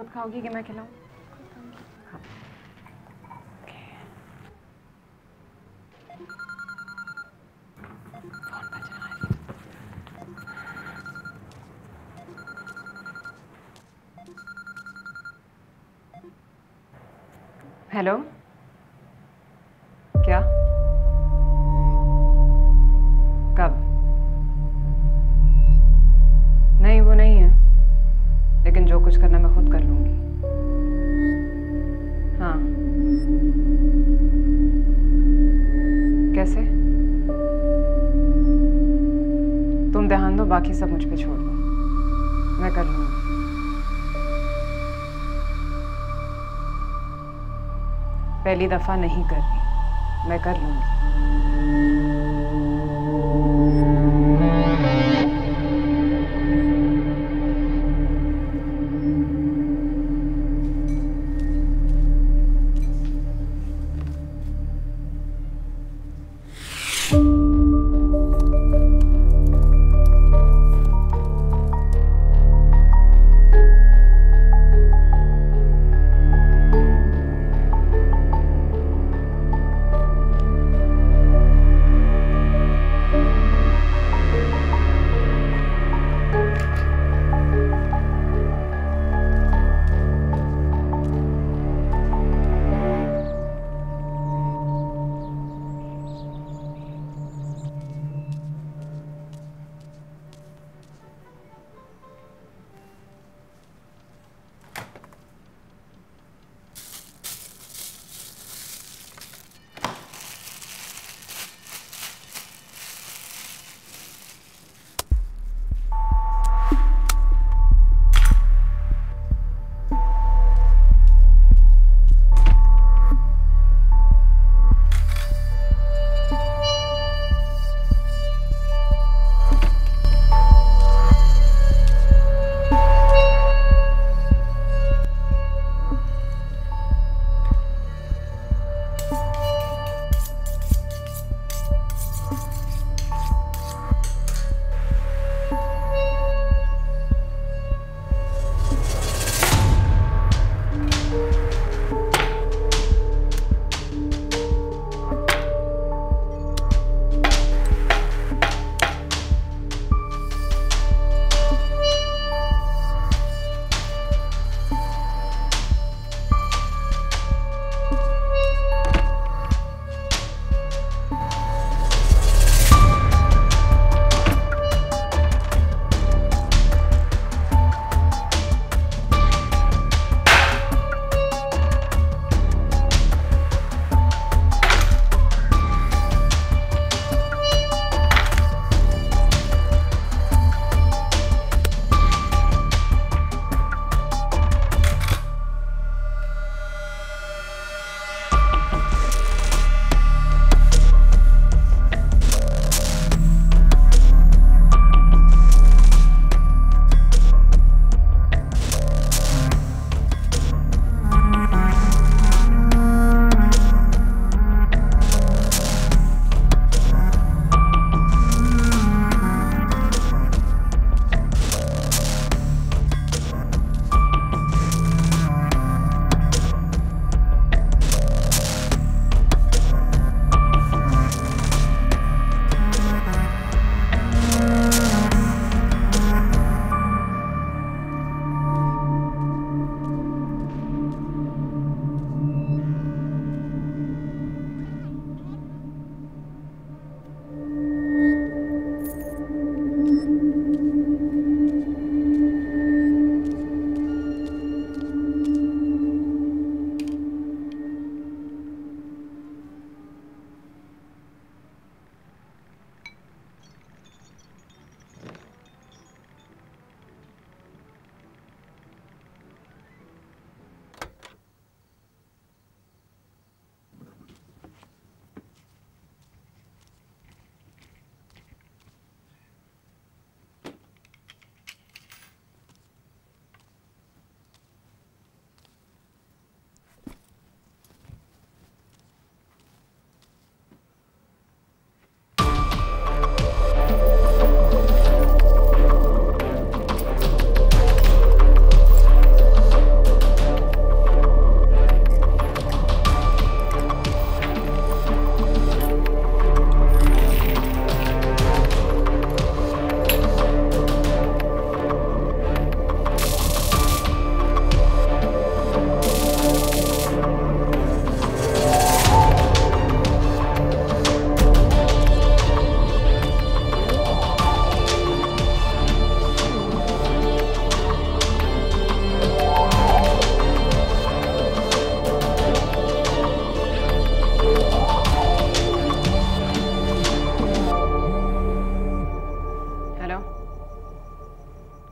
खुद खाओगी कि मैं खिलाऊं? हाँ। हेलो बाकी सब मुझ पे छोड़ दो। मैं कर लूँगी। पहली दफ़ा नहीं कर रही मैं कर लूँगी।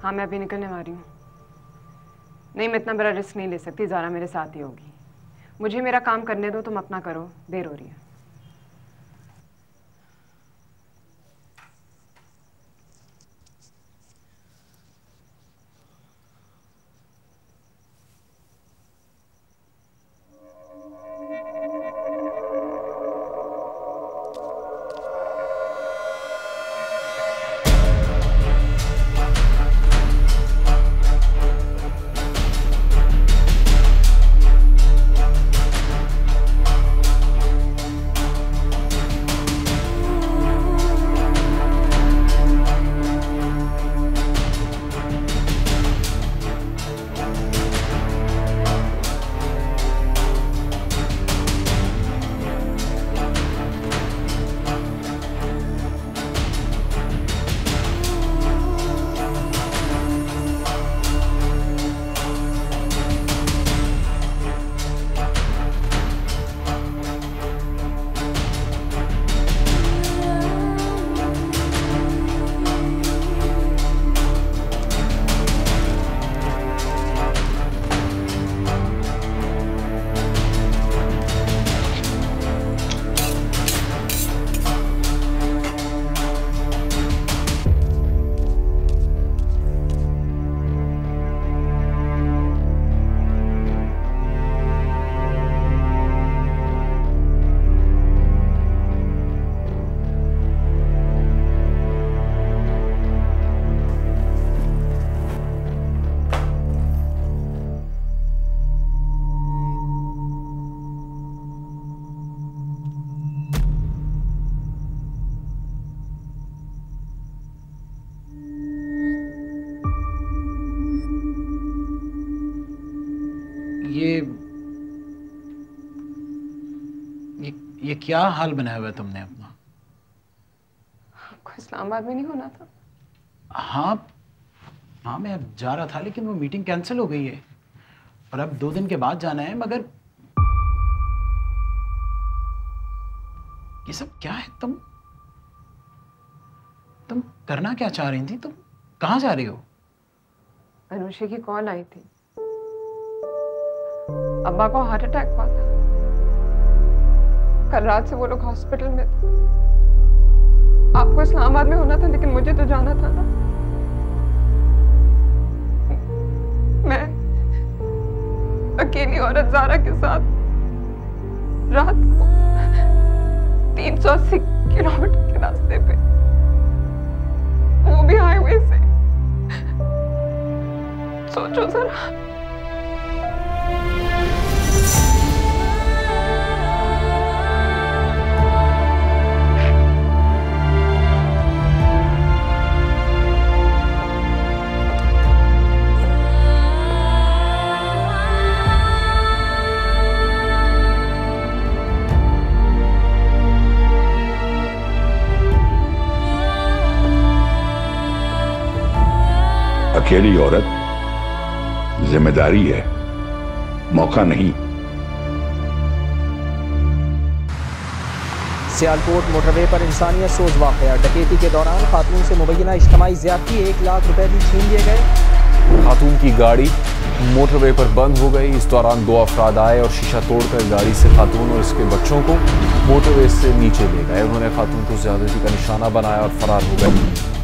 हाँ मैं अभी निकलने वाली हूँ। नहीं, मैं इतना बड़ा रिस्क नहीं ले सकती ज़ारा मेरे साथ ही होगी। मुझे मेरा काम करने दो, तुम अपना करो, देर हो रही है। क्या हाल बनाया हुआ तुमने अपना? आपको इस्लामाबाद में नहीं होना था? हाँ हाँ मैं अब जा रहा था लेकिन वो मीटिंग कैंसिल हो गई है। और अब दो दिन के बाद जाना है मगर ये सब क्या है? तुम तुम करना क्या चाह रही थी? तुम कहाँ जा रही हो? अनुषा की कॉल आई थी। अब्बा को हार्ट अटैक हुआ था। कल रात से वो लोग हॉस्पिटल में आपको इस्लामाबाद में होना था, लेकिन मुझे तो जाना था ना। मैं अकेली औरत जारा के साथ रात को तीन सौ अस्सी किलोमीटर के रास्ते पे, वो भी हाईवे से। सोचो जरा। औरत ज़िम्मेदारी है मौका नहीं। सियालकोट मोटरवे पर इंसानियत सोच वाक़ डकैती के दौरान खातून से मुबैना इज्तमाही ज्यादती एक लाख रुपए भी छीन लिए गए। खातून की गाड़ी मोटरवे पर बंद हो गई। इस दौरान दो अफराद आए और शीशा तोड़कर गाड़ी से खातून और इसके बच्चों को मोटरवे से नीचे ले गए। उन्होंने खातून को ज्यादती का निशाना बनाया और फरार हो गए।